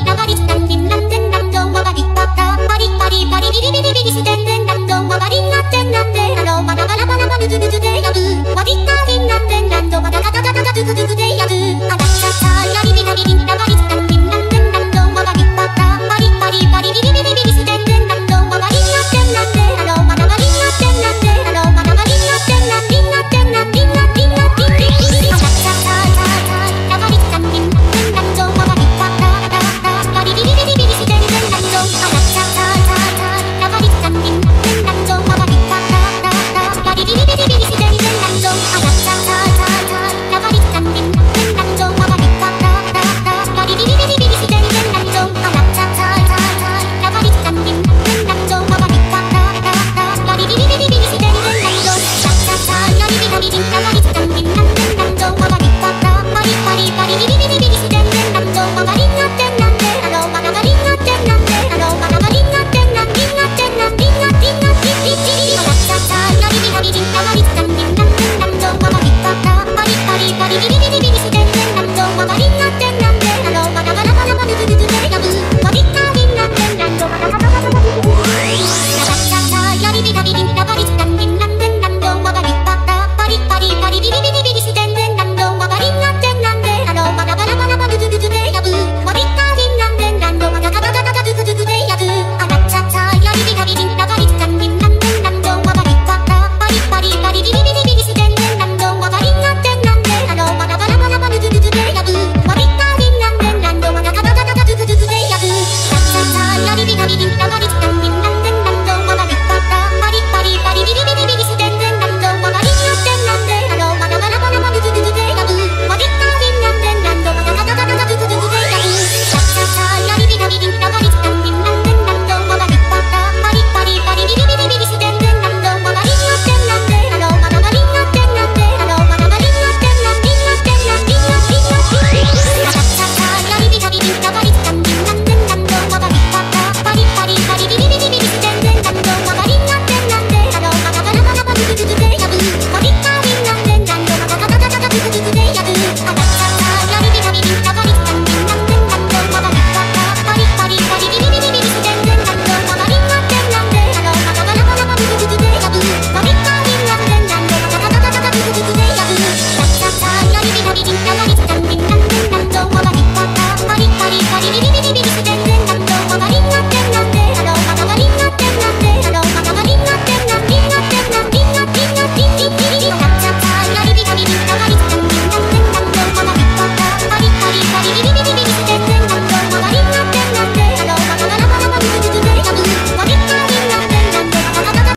いただにたどり